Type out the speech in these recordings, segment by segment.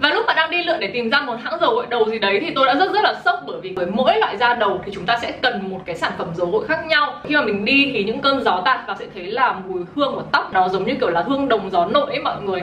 Và lúc mà đang đi lượn để tìm ra một hãng dầu gội đầu gì đấy thì tôi đã rất rất là sốc bởi vì với mỗi loại da đầu thì chúng ta sẽ cần một cái sản phẩm dầu gội khác nhau. Khi mà mình đi thì những cơn gió tạt vào sẽ thấy là mùi hương của tóc nó giống như kiểu là hương đồng gió nội ấy mọi người.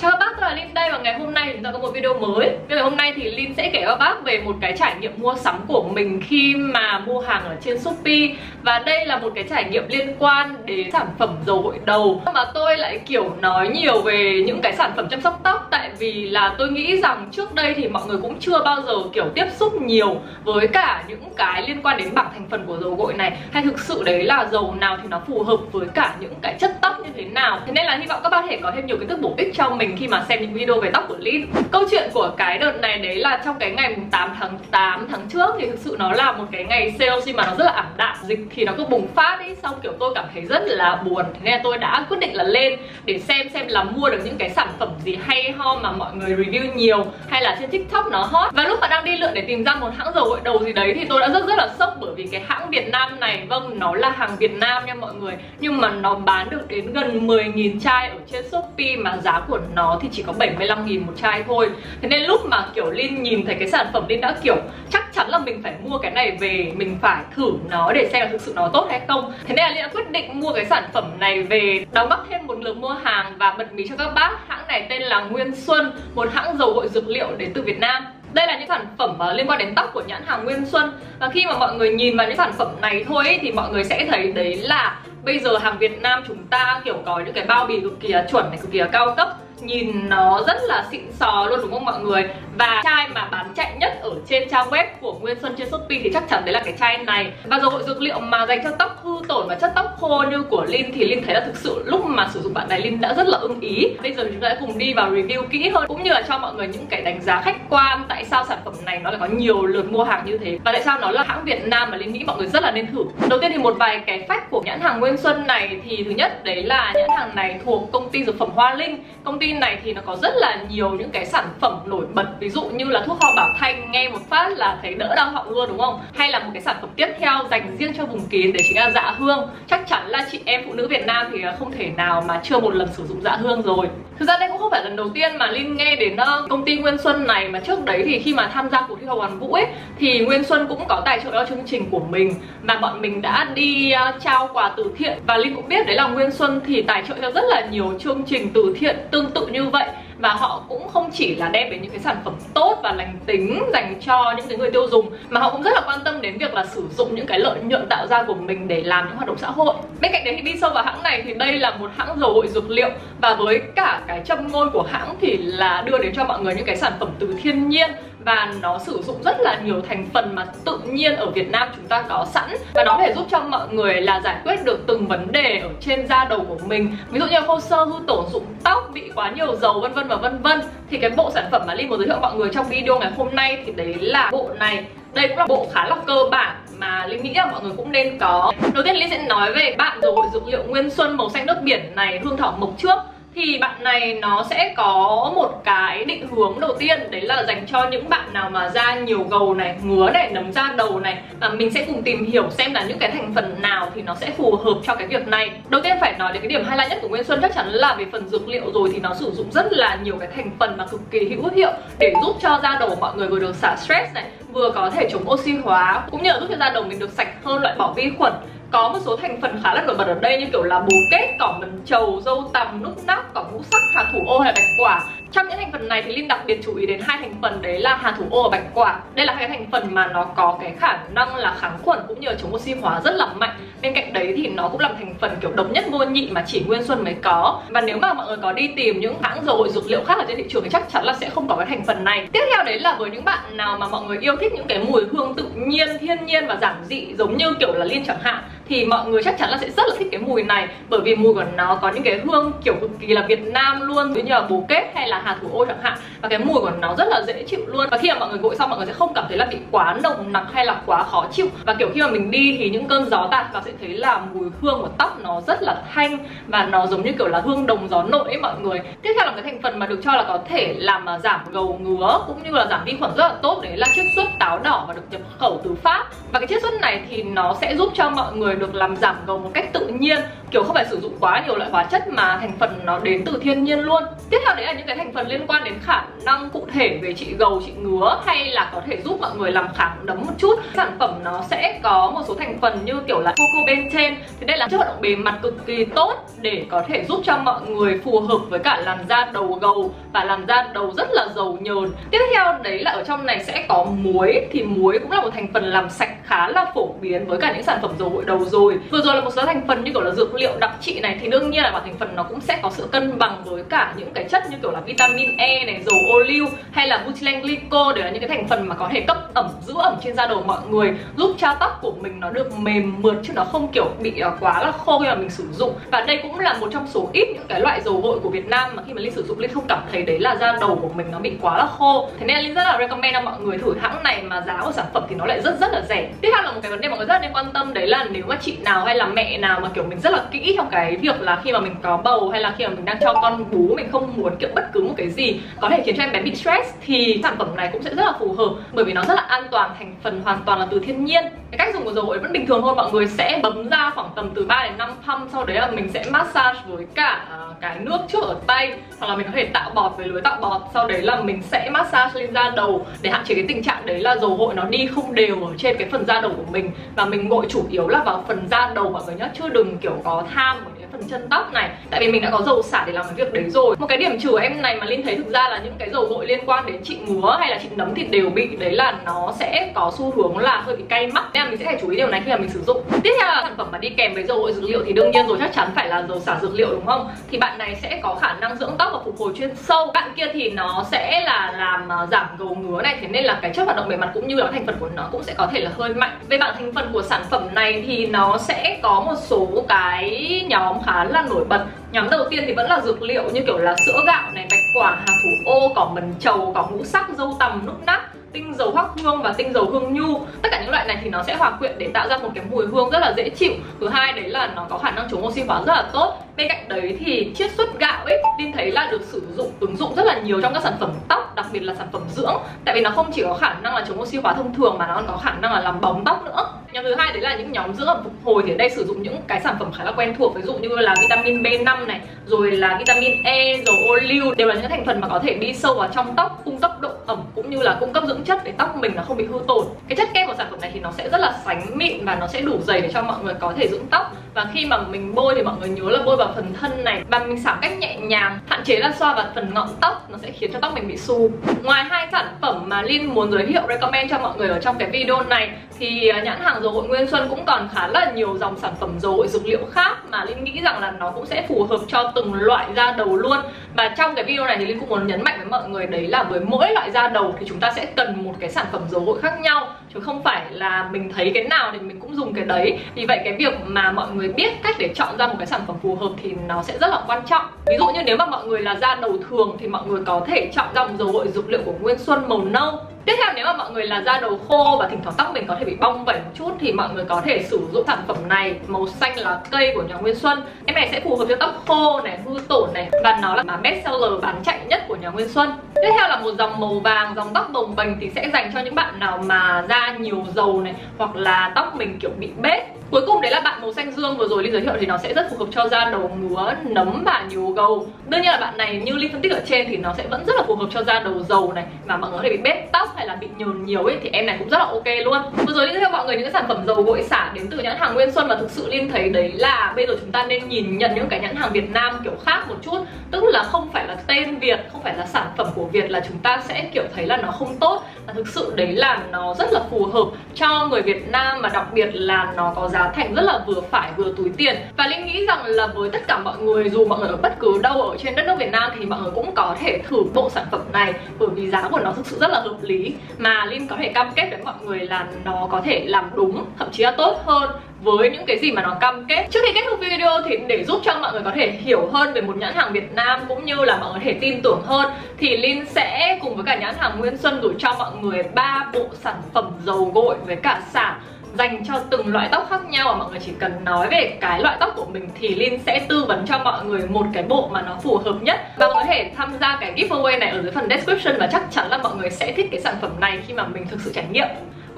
Chào các bác, tôi là Linh đây và ngày hôm nay chúng ta có một video mới. Ngày hôm nay thì Linh sẽ kể các bác về một cái trải nghiệm mua sắm của mình khi mà mua hàng ở trên Shopee. Và đây là một cái trải nghiệm liên quan đến sản phẩm dầu gội đầu. Mà tôi lại kiểu nói nhiều về những cái sản phẩm chăm sóc tóc. Tại vì là tôi nghĩ rằng trước đây thì mọi người cũng chưa bao giờ kiểu tiếp xúc nhiều với cả những cái liên quan đến bảng thành phần của dầu gội này. Hay thực sự đấy là dầu nào thì nó phù hợp với cả những cái chất tóc như thế nào. Thế nên là hy vọng các bạn thể có thêm nhiều kiến thức bổ ích cho mình khi mà xem những video về tóc của Lin. Câu chuyện của cái đợt này đấy là trong cái ngày 8 tháng 8 tháng trước thì thực sự nó là một cái ngày sale nhưng mà nó rất là ảm đạm. Dịch thì nó cứ bùng phát ấy xong kiểu tôi cảm thấy rất là buồn. Thế nên là tôi đã quyết định là lên để xem xem là mua được những cái sản phẩm gì hay ho mà mọi người review nhiều, hay là trên tiktok nó hot. Và lúc mà đang đi lượn để tìm ra một hãng dầu gội đầu gì đấy thì tôi đã rất rất là sốc bởi vì cái hãng Việt Nam này vâng nó là hàng Việt Nam nha mọi người, nhưng mà nó bán được đến gần gần 10.000 chai ở trên Shopee mà giá của nó thì chỉ có 75 nghìn một chai thôi. Thế nên lúc mà kiểu Linh nhìn thấy cái sản phẩm Linh đã kiểu chắc chắn là mình phải mua cái này về Mình phải thử nó để xem là thực sự nó tốt hay không. Thế nên là Linh đã quyết định mua cái sản phẩm này về Đóng góp thêm một lượt mua hàng và bật mí cho các bác. Hãng này tên là Nguyên Xuân Một hãng dầu gội dược liệu đến từ Việt Nam. Đây là những sản phẩm uh, liên quan đến tóc của nhãn hàng Nguyên Xuân. Và khi mà mọi người nhìn vào những sản phẩm này thôi ấy, thì mọi người sẽ thấy đấy là Bây giờ hàng Việt Nam chúng ta kiểu có những cái bao bì cực kỳ là chuẩn này, cực kỳ là cao cấp nhìn nó rất là xịn sò luôn, đúng không mọi người? Và chai mà bán chạy nhất ở trên trang web của Nguyên Xuân trên Shopee thì chắc chắn đấy là cái chai này. Và dầu gội dược liệu mà dành cho tóc hư tổn và chất tóc khô như của Linh thì Linh thấy là thực sự lúc mà sử dụng bạn này Linh đã rất là ưng ý. Bây giờ chúng ta sẽ cùng đi vào review kỹ hơn, cũng như là cho mọi người những cái đánh giá khách quan tại sao sản phẩm này nó lại có nhiều lượt mua hàng như thế. Và tại sao nó là hãng Việt Nam mà Linh nghĩ mọi người rất là nên thử? Đầu tiên thì một vài cái fact của nhãn hàng Nguyên Xuân này. Thì thứ nhất đấy là nhãn hàng này thuộc công ty dược phẩm Hoa Linh. Công ty tin này thì nó có rất là nhiều những cái sản phẩm nổi bật. Ví dụ như là thuốc ho bảo thanh, nghe một phát là thấy đỡ đau họng luôn, đúng không? Hay là một cái sản phẩm tiếp theo dành riêng cho vùng kín đấy chính là dạ hương. Chắc chắn là chị em phụ nữ Việt Nam thì không thể nào mà chưa một lần sử dụng dạ hương rồi thực ra đây cũng không phải lần đầu tiên mà Linh nghe đến ờ, công ty Nguyên Xuân này. Mà trước đấy thì khi mà tham gia cuộc thi Hồ Hoàn Vũ ấy, thì Nguyên Xuân cũng có tài trợ cho chương trình của mình. Mà bọn mình đã đi ờ, trao quà từ thiện. Và Linh cũng biết đấy là Nguyên Xuân thì tài trợ cho rất là nhiều chương trình từ thiện tương tự như vậy và họ cũng không chỉ là đem đến những cái sản phẩm tốt và lành tính dành cho những cái người tiêu dùng, mà họ cũng rất là quan tâm đến việc là sử dụng những cái lợi nhuận tạo ra của mình để làm những hoạt động xã hội. Bên cạnh đấy thì đi sâu vào hãng này thì đây là một hãng dầu gội dược liệu. Và với cả cái châm ngôn của hãng thì là đưa đến cho mọi người những cái sản phẩm từ thiên nhiên và nó sử dụng rất là nhiều thành phần mà tự nhiên ở Việt Nam chúng ta có sẵn. Và nó có thể giúp cho mọi người là giải quyết được từng vấn đề ở trên da đầu của mình. Ví dụ như khô sơ hư tổn dụng tóc, bị quá nhiều dầu, vân vân và vân vân. Thì cái bộ sản phẩm mà Linh muốn giới thiệu mọi người trong video ngày hôm nay thì đấy là bộ này. Đây cũng là bộ khá là cơ bản mà Linh nghĩ là mọi người cũng nên có. Đầu tiên Linh sẽ nói về bạn dầu gội dược liệu Nguyên Xuân màu xanh nước biển này, hương thảo mộc trước thì bạn này nó sẽ có một cái định hướng đầu tiên, đấy là dành cho những bạn nào mà da nhiều gầu này, ngứa này, nấm da đầu này. Và mình sẽ cùng tìm hiểu xem là những cái thành phần nào thì nó sẽ phù hợp cho cái việc này. Đầu tiên phải nói đến cái điểm highlight nhất của Nguyên Xuân chắc chắn là về phần dược liệu rồi, thì nó sử dụng rất là nhiều cái thành phần mà cực kỳ hữu hiệu để giúp cho da đầu của mọi người vừa được xả stress này, vừa có thể chống oxy hóa, cũng như là giúp cho da đầu mình được sạch hơn, loại bỏ vi khuẩn có một số thành phần khá là nổi bật ở đây như kiểu là bồ kết, cỏ mần trầu, dâu tằm, núc nắp, cỏ ngũ sắc, hạt thủ ô hay là bạch quả. Trong những thành phần này thì Linh đặc biệt chú ý đến hai thành phần đấy là hạt thủ ô và bạch quả. Đây là hai thành phần mà nó có cái khả năng là kháng khuẩn cũng như là chống oxy hóa rất là mạnh. Bên cạnh đấy thì nó cũng là thành phần kiểu độc nhất vô nhị mà chỉ Nguyên Xuân mới có. Và nếu mà mọi người có đi tìm những hãng dầu gội dược liệu khác ở trên thị trường thì chắc chắn là sẽ không có cái thành phần này. Tiếp theo đấy là với những bạn nào mà mọi người yêu thích những cái mùi hương tự nhiên thiên nhiên và giản dị giống như kiểu là Liên chẳng hạn thì mọi người chắc chắn là sẽ rất là thích cái mùi này. Bởi vì mùi của nó có những cái hương kiểu cực kỳ là Việt Nam luôn ví như là bồ kết hay là hạt thủ ô chẳng hạn. Và cái mùi của nó rất là dễ chịu luôn. Và khi mà mọi người gội xong, mọi người sẽ không cảm thấy là bị quá nồng nặc hay là quá khó chịu. Và kiểu khi mà mình đi thì những cơn gió tạt vào sẽ thấy là mùi hương của tóc nó rất là thanh và nó giống như kiểu là hương đồng gió nội ấy mọi người. Tiếp theo là cái thành phần mà được cho là có thể làm mà giảm gầu ngứa cũng như là giảm vi khuẩn rất là tốt, đấy là chiết xuất táo đỏ và được nhập khẩu từ pháp. Và cái chiết xuất này thì nó sẽ giúp cho mọi người được làm giảm gầu một cách tự nhiên kiểu không phải sử dụng quá nhiều loại hóa chất mà thành phần nó đến từ thiên nhiên luôn. Tiếp theo đấy là những cái thành phần liên quan đến khả năng cụ thể về trị gầu, trị ngứa hay là có thể giúp mọi người làm kháng đấm một chút. Sản phẩm nó sẽ có một số thành phần như kiểu là coco bên trên thì đây là chất hoạt động bề mặt cực kỳ tốt để có thể giúp cho mọi người phù hợp với cả làn da đầu gầu và làn da đầu rất là dầu nhờn. Tiếp theo đấy là ở trong này sẽ có muối. Thì muối cũng là một thành phần làm sạch khá là phổ biến với cả những sản phẩm dầu gội đầu rồi. Vừa rồi là một số thành phần như kiểu là dược liệu đặc trị này thì đương nhiên là vào thành phần nó cũng sẽ có sự cân bằng với cả những cái chất như kiểu là vitamin E này, dầu ô liu hay là butylene glycol để là những cái thành phần mà có thể cấp ẩm, giữ ẩm trên da đầu mọi người, giúp cho tóc của mình nó được mềm mượt chứ nó không kiểu bị à, quá là khô khi mà mình sử dụng. Và đây cũng là một trong số ít những cái loại dầu gội của Việt Nam mà khi mà Linh sử dụng Linh không cảm thấy đấy là da đầu của mình nó bị quá là khô. Thế nên Linh rất là recommend cho mọi người thử hãng này mà giá của sản phẩm thì nó lại rất rất là rẻ. Tiếp theo là một cái vấn đề mọi người rất nên quan tâm, đấy là nếu mà chị nào hay là mẹ nào mà kiểu mình rất là kỹ trong cái việc là khi mà mình có bầu hay là khi mà mình đang cho con bú, mình không muốn, kiểu, bất cứ một cái gì có thể khiến cho em bé bị stress thì sản phẩm này cũng sẽ rất là phù hợp. Bởi vì nó rất là an toàn, thành phần hoàn toàn là từ thiên nhiên. Cái cách dùng của dầu gội vẫn bình thường thôi, mọi người sẽ bấm ra khoảng tầm từ 3 đến 5 pump sau đấy là mình sẽ massage với cả à, cái nước trước ở tay. Hoặc là mình có thể tạo bọt với lưới tạo bọt, sau đấy là mình sẽ massage lên da đầu để hạn chế cái tình trạng đấy là dầu gội nó đi không đều ở trên cái phần da đầu của mình. Và mình gội chủ yếu là vào phần da đầu mọi người nhá, chứ đừng, kiểu, có tham ở cái phần chân tóc này. Tại vì mình đã có dầu xả để làm cái việc đấy rồi. Một cái điểm trừ em này mà linh thấy thực ra là những cái dầu gội liên quan đến trị ngứa hay là trị nấm thì đều bị. Đấy là nó sẽ có xu hướng là hơi bị cay mắt. Nên là mình sẽ phải chú ý điều này khi mà mình sử dụng. Tiếp theo là sản phẩm mà đi kèm với dầu gội dược liệu thì đương nhiên rồi, chắc chắn phải là dầu xả dược liệu đúng không? Thì bạn này sẽ có khả năng dưỡng tóc và phục hồi chuyên sâu. Bạn kia thì nó sẽ là làm à, giảm gầu ngứa này. Thế nên là cái chất hoạt động bề mặt cũng như là thành phần của nó cũng sẽ có thể là hơi mạnh. Về bảng thành phần của sản phẩm này thì nó sẽ có một số cái nhóm khá là nổi bật. Nhóm đầu tiên thì vẫn là dược liệu như kiểu là sữa gạo này, bạch quả, hà thủ ô, cỏ mần trầu, cỏ ngũ sắc, dâu tằm nút nát, tinh dầu hoắc hương và tinh dầu hương nhu. Tất cả những loại này thì nó sẽ hòa quyện để tạo ra một cái mùi hương rất là dễ chịu. Thứ hai đấy là nó có khả năng chống oxy hóa rất là tốt. Bên cạnh đấy thì chiết xuất gạo ấy tin thấy là được sử dụng, ứng dụng rất là nhiều trong các sản phẩm tóc, đặc biệt là sản phẩm dưỡng. Tại vì nó không chỉ có khả năng là chống oxy hóa thông thường mà nó còn có khả năng là làm bóng tóc nữa nhóm thứ hai đấy là những nhóm dưỡng ẩm phục hồi thì ở đây sử dụng những cái sản phẩm khá là quen thuộc, ví dụ như là vitamin B5 này, rồi là vitamin E dầu ô liu, đều là những thành phần mà có thể đi sâu vào trong tóc, cung cấp độ ẩm cũng như là cung cấp dưỡng chất để tóc mình nó không bị hư tổn. Cái chất kem của sản phẩm này thì nó sẽ rất là sánh mịn và nó sẽ đủ dày để cho mọi người có thể dưỡng tóc. Và khi mà mình bôi thì mọi người nhớ là bôi vào phần thân này, và mình xả cách nhẹ nhàng, hạn chế là xoa vào phần ngọn tóc, nó sẽ khiến cho tóc mình bị xù. Ngoài hai sản phẩm mà Linh muốn giới thiệu, recommend cho mọi người ở trong cái video này, thì à, nhãn hàng dầu gội Nguyên Xuân cũng còn khá là nhiều dòng sản phẩm dầu gội dược liệu khác mà Linh nghĩ rằng là nó cũng sẽ phù hợp cho từng loại da đầu luôn và trong cái video này thì Linh cũng muốn nhấn mạnh với mọi người đấy là với mỗi loại da đầu thì chúng ta sẽ cần một cái sản phẩm dầu gội khác nhau, chứ không phải là mình thấy cái nào thì mình cũng dùng cái đấy. Vì vậy cái việc mà mọi người biết cách để chọn ra một cái sản phẩm phù hợp thì nó sẽ rất là quan trọng. Ví dụ như nếu mà mọi người là da đầu thường thì mọi người có thể chọn dòng dầu gội dược liệu của Nguyên Xuân màu nâu. Tiếp theo nếu mà mọi người là da đầu khô và thỉnh thoảng tóc mình có thể bị bong vẩy một chút thì mọi người có thể sử dụng sản phẩm này màu xanh lá cây của nhà Nguyên Xuân. Em này sẽ phù hợp cho tóc khô này, hư tổn này và nó là mà best seller bán chạy nhất của nhà Nguyên Xuân. Tiếp theo là một dòng màu vàng, dòng tóc bồng bềnh thì sẽ dành cho những bạn nào mà da nhiều dầu này hoặc là tóc mình kiểu bị bết Cuối cùng đấy là bạn màu xanh dương vừa rồi Linh giới thiệu thì nó sẽ rất phù hợp cho da đầu ngứa, nấm và nhiều gầu Đương nhiên là bạn này như Linh phân tích ở trên thì nó sẽ vẫn rất là phù hợp cho da đầu dầu này Mà mọi người có thể bị bết tóc hay là bị nhờn nhiều ấy thì em này cũng rất là ok luôn. Vừa rồi Linh giới thiệu mọi người những cái sản phẩm dầu gội xả đến từ nhãn hàng Nguyên Xuân Và thực sự liên thấy đấy là bây giờ chúng ta nên nhìn nhận những cái nhãn hàng Việt Nam kiểu khác một chút. Tức là không phải là tên Việt, không phải là sản phẩm của Việt là chúng ta sẽ kiểu thấy là nó không tốt. Và thực sự đấy là nó rất là phù hợp cho người Việt Nam Và đặc biệt là nó có giá giá thành rất là vừa phải vừa túi tiền. Và linh nghĩ rằng là với tất cả mọi người dù mọi người ở bất cứ đâu ở trên đất nước việt nam thì mọi người cũng có thể thử bộ sản phẩm này bởi vì giá của nó thực sự rất là hợp lý mà linh có thể cam kết với mọi người là nó có thể làm đúng, thậm chí là tốt hơn với những cái gì mà nó cam kết. Trước khi kết thúc video thì để giúp cho mọi người có thể hiểu hơn về một nhãn hàng Việt Nam cũng như là mọi người có thể tin tưởng hơn, thì Linh sẽ cùng với cả nhãn hàng Nguyên Xuân gửi cho mọi người ba bộ sản phẩm dầu gội với cả sản dành cho từng loại tóc khác nhau và mọi người chỉ cần nói về cái loại tóc của mình thì Lin sẽ tư vấn cho mọi người một cái bộ mà nó phù hợp nhất. Và có thể tham gia cái giveaway này ở dưới phần description và chắc chắn là mọi người sẽ thích cái sản phẩm này khi mà mình thực sự trải nghiệm.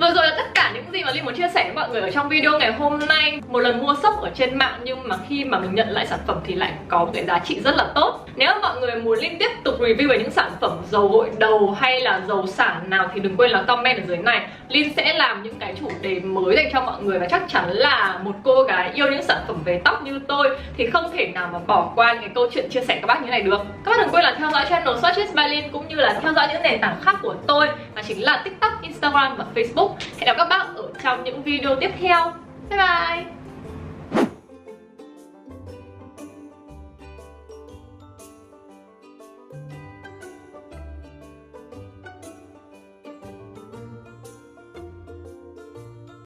Vừa rồi là tất cả những gì mà Linh muốn chia sẻ với mọi người ở trong video ngày hôm nay. Một lần mua sốc ở trên mạng nhưng mà khi mà mình nhận lại sản phẩm thì lại có một cái giá trị rất là tốt. Nếu mọi người muốn Linh tiếp tục review về những sản phẩm dầu gội đầu hay là dầu sản nào thì đừng quên là comment ở dưới này. Linh sẽ làm những cái chủ đề mới dành cho mọi người và chắc chắn là một cô gái yêu những sản phẩm về tóc như tôi thì không thể nào mà bỏ qua những cái câu chuyện chia sẻ các bác như này được. Các bác đừng quên là theo dõi channel Swatches by Linh cũng như là theo dõi những nền tảng khác của tôi Và chính là TikTok, Instagram và Facebook. Hẹn gặp các bác ở trong những video tiếp theo. Bye bye!